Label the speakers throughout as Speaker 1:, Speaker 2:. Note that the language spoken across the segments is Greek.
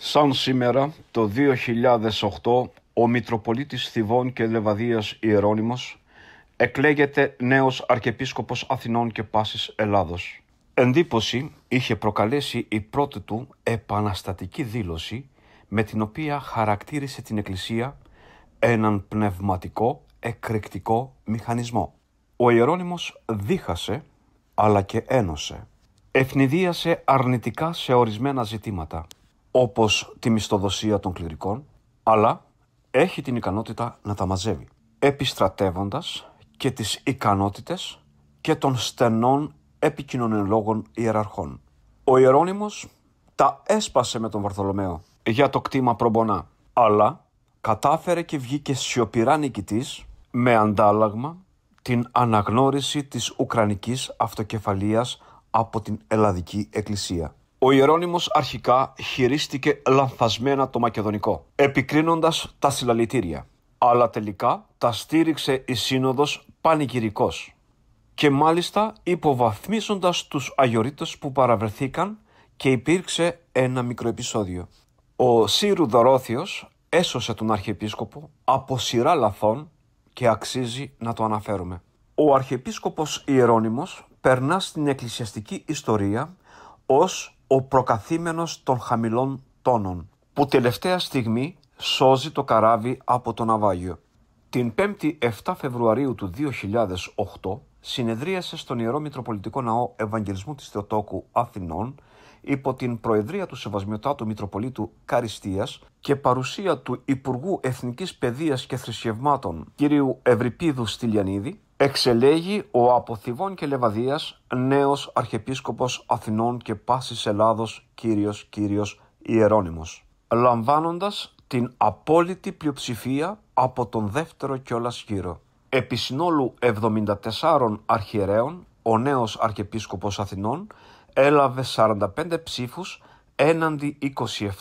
Speaker 1: Σαν σήμερα το 2008 ο Μητροπολίτης Θηβών και Λεβαδίας Ιερώνυμος εκλέγεται νέος Αρχιεπίσκοπος Αθηνών και Πάσης Ελλάδος. Εντύπωση είχε προκαλέσει η πρώτη του επαναστατική δήλωση με την οποία χαρακτήρισε την Εκκλησία έναν πνευματικό εκρηκτικό μηχανισμό. Ο Ιερώνυμος δίχασε αλλά και ένωσε. Ευνηδίασε αρνητικά σε ορισμένα ζητήματα όπως τη μισθοδοσία των κληρικών αλλά έχει την ικανότητα να τα μαζεύει επιστρατεύοντας και τις ικανότητες και των στενών επικοινωνιολόγων ιεραρχών. Ο Ιερώνυμος τα έσπασε με τον Βαρθολομαίο για το κτήμα προμπονά, αλλά κατάφερε και βγήκε σιωπηρά νικητής με αντάλλαγμα την αναγνώριση της Ουκρανικής αυτοκεφαλίας από την Ελλαδική Εκκλησία. Ο Ιερώνυμος αρχικά χειρίστηκε λανθασμένα το μακεδονικό, επικρίνοντας τα συλλαλητήρια, αλλά τελικά τα στήριξε η Σύνοδος πανηγυρικός και μάλιστα υποβαθμίζοντας τους αγιορείτες που παραβρεθήκαν και υπήρξε ένα μικρό επεισόδιο. Ο Σύρου Δωρόθιος έσωσε τον Αρχιεπίσκοπο από σειρά λαθών και αξίζει να το αναφέρουμε. Ο Αρχιεπίσκοπος Ιερώνυμος περνά στην εκκλησιαστική ιστορία ως ο προκαθήμενος των χαμηλών τόνων, που τελευταία στιγμή σώζει το καράβι από το ναυάγιο. Την 5η 7 Φεβρουαρίου του 2008 συνεδρίασε στον Ιερό Μητροπολιτικό Ναό Ευαγγελισμού της Θεοτόκου Αθηνών υπό την προεδρία του Σεβασμιωτάτου Μητροπολίτου Καριστίας και παρουσία του Υπουργού Εθνικής Παιδείας και Θρησκευμάτων κ. Ευρυπίδου Στυλιανίδη, εξελέγει ο από και Λεβαδίας νέος Αρχιεπίσκοπος Αθηνών και Πάσης Ελλάδος Κύριος Κύριος Ιερώνυμος, λαμβάνοντας την απόλυτη πλειοψηφία από τον δεύτερο κιόλας γύρο. Επί συνόλου 74 αρχιερέων, ο νέος Αρχιεπίσκοπος Αθηνών έλαβε 45 ψήφους έναντι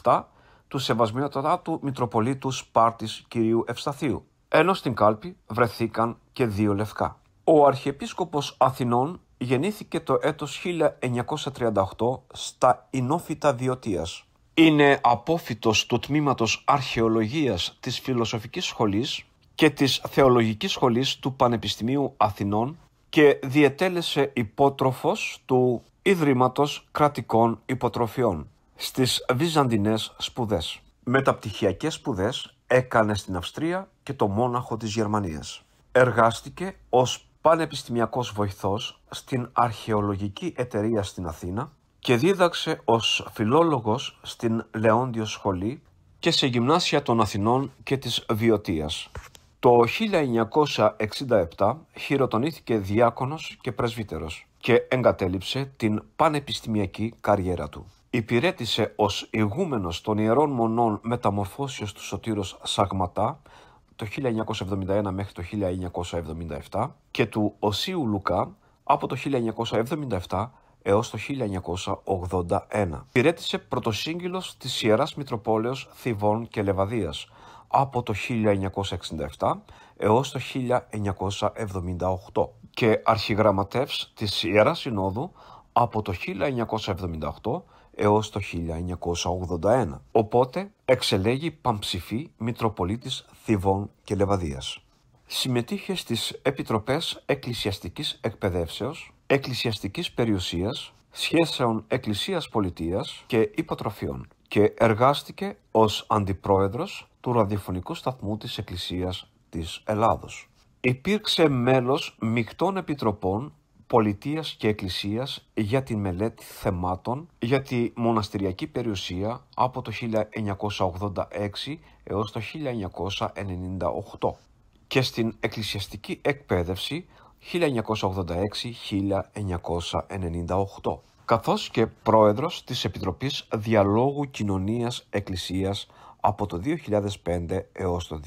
Speaker 1: 27 του Σεβασμιότατου Μητροπολίτου Σπάρτης κυρίου Ευσταθίου, ενώ στην κάλπη βρεθήκαν και δύο λευκά. Ο Αρχιεπίσκοπος Αθηνών γεννήθηκε το έτος 1938 στα Ινόφυτα Διωτίας. Είναι απόφυτος του τμήματος Αρχαιολογίας της Φιλοσοφικής Σχολής και της Θεολογικής Σχολής του Πανεπιστημίου Αθηνών και διετέλεσε υπότροφος του Ιδρύματος Κρατικών Υποτροφιών στις Βυζαντινές σπουδές. Μεταπτυχιακές σπουδές έκανε στην Αυστρία και το Μόναχο της Γερμανίας. Εργάστηκε ως πανεπιστημιακός βοηθός στην Αρχαιολογική Εταιρεία στην Αθήνα και δίδαξε ως φιλόλογος στην Λεόντιο Σχολή και σε γυμνάσια των Αθηνών και της Βιωτίας. Το 1967 χειροτονήθηκε διάκονος και πρεσβύτερος και εγκατέλειψε την πανεπιστημιακή καριέρα του. Υπηρέτησε ως ηγούμενος των Ιερών Μονών Μεταμορφώσεως του Σωτήρος Σαγματά το 1971 μέχρι το 1977 και του Οσίου Λουκά από το 1977 έως το 1981. Υπηρέτησε πρωτοσύγγυλος της Ιεράς Μητροπόλεως Θηβών και Λεβαδίας από το 1967 έως το 1978 και αρχιγραμματεύς της Ιεράς Συνόδου από το 1978 έως το 1981. Οπότε εξελέγει Παμψηφή Μητροπολίτης Θηβών και Λεβαδίας. Συμμετείχε στις Επιτροπές Εκκλησιαστικής Εκπαιδεύσεως, Εκκλησιαστικής Περιουσίας, Σχέσεων Εκκλησίας Πολιτείας και Υποτροφιών και εργάστηκε ως Αντιπρόεδρος του ραδιοφωνικού σταθμού της Εκκλησίας της Ελλάδος. Υπήρξε μέλος μεικτών επιτροπών πολιτείας και εκκλησίας για τη μελέτη θεμάτων για τη μοναστηριακή περιουσία από το 1986 έως το 1998 και στην εκκλησιαστική εκπαίδευση 1986-1998 καθώς και πρόεδρος της Επιτροπής Διαλόγου Κοινωνίας Εκκλησίας από το 2005 έως το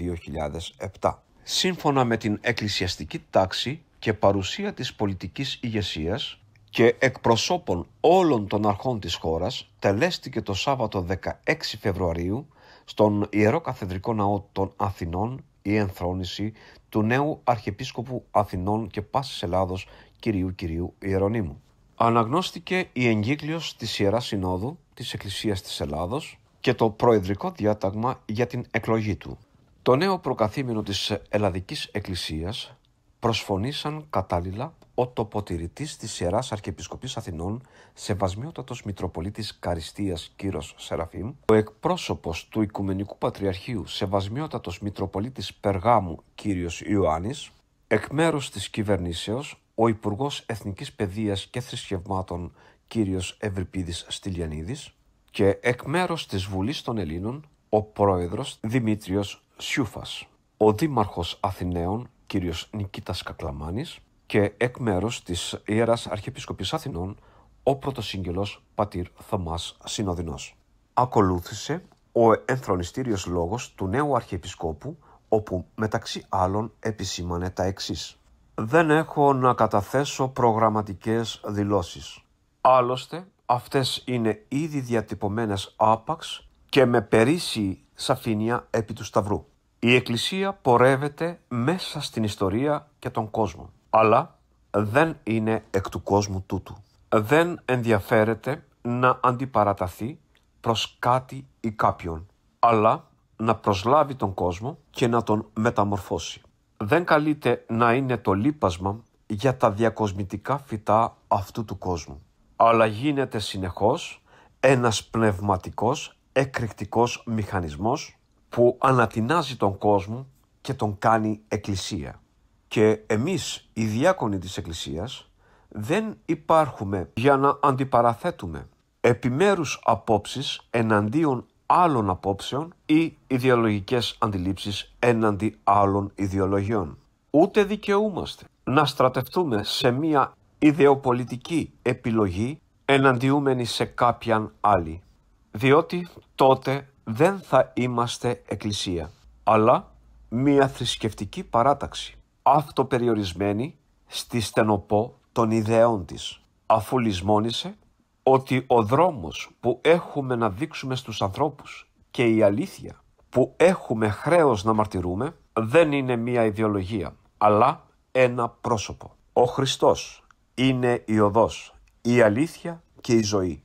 Speaker 1: 2007. Σύμφωνα με την εκκλησιαστική τάξη και παρουσία της πολιτικής ηγεσίας και εκπροσώπων όλων των αρχών της χώρας, τελέστηκε το Σάββατο 16 Φεβρουαρίου στον Ιερό Καθεδρικό Ναό των Αθηνών η ενθρόνηση του νέου Αρχιεπίσκοπου Αθηνών και Πάσης Ελλάδος Κυρίου Κυρίου Ιερονίμου. Αναγνώστηκε η εγκύκλειος της Ιεράς Συνόδου της Εκκλησίας της Ελλάδος και το προεδρικό διάταγμα για την εκλογή του. Το νέο προκαθήμενο της Ελλαδικής Εκκλησίας προσφωνήσαν κατάλληλα ο τοποτηρητής της Ιεράς Αρχιεπισκοπής Αθηνών, Σεβασμιότατος Μητροπολίτης Καριστίας Κύρος Σεραφείμ, ο εκπρόσωπος του Οικουμενικού Πατριαρχείου, Σεβασμιότατος Μητροπολίτης Περγάμου Κύριος Ιωάννης, εκ μέρους της κυβερνήσεως, ο Υπουργός Εθνικής Παιδείας και Θρησκευμάτων κύριος Ευρυπίδης Στυλιανίδης και εκ μέρους της Βουλής των Ελλήνων, ο Πρόεδρος Δημήτριος Σιούφας, ο Δήμαρχος Αθηναίων κύριος Νικήτας Κακλαμάνης και εκ μέρους της Ιεράς Αρχιεπισκοπής Αθηνών, ο πρωτοσύγγελος Πατήρ Θωμάς Συνοδεινός. Ακολούθησε ο ενθρονιστήριος λόγος του νέου Αρχιεπισκόπου, όπου μεταξύ άλλων επισήμανε τα εξής. Δεν έχω να καταθέσω προγραμματικές δηλώσεις. Άλλωστε, αυτές είναι ήδη διατυπωμένες άπαξ και με περίσσιη σαφήνεια επί του Σταυρού. Η Εκκλησία πορεύεται μέσα στην ιστορία και τον κόσμο, αλλά δεν είναι εκ του κόσμου τούτου. Δεν ενδιαφέρεται να αντιπαραταθεί προς κάτι ή κάποιον, αλλά να προσλάβει τον κόσμο και να τον μεταμορφώσει. Δεν καλείται να είναι το λείπασμα για τα διακοσμητικά φυτά αυτού του κόσμου, αλλά γίνεται συνεχώς ένας πνευματικός εκρηκτικός μηχανισμός που ανατινάζει τον κόσμο και τον κάνει εκκλησία. Και εμείς οι διάκονοι της εκκλησίας δεν υπάρχουμε για να αντιπαραθέτουμε επιμέρους απόψεις εναντίον άλλων απόψεων ή ιδεολογικές αντιλήψεις έναντι άλλων ιδεολογιών. Ούτε δικαιούμαστε να στρατευτούμε σε μία ιδεοπολιτική επιλογή εναντιούμενη σε κάποιαν άλλη. Διότι τότε δεν θα είμαστε εκκλησία, αλλά μία θρησκευτική παράταξη, αυτοπεριορισμένη στη στενοπό των ιδεών της, αφού λησμόνησε ότι ο δρόμος που έχουμε να δείξουμε στους ανθρώπους και η αλήθεια που έχουμε χρέος να μαρτυρούμε δεν είναι μία ιδεολογία, αλλά ένα πρόσωπο. Ο Χριστός είναι η οδός, η αλήθεια και η ζωή.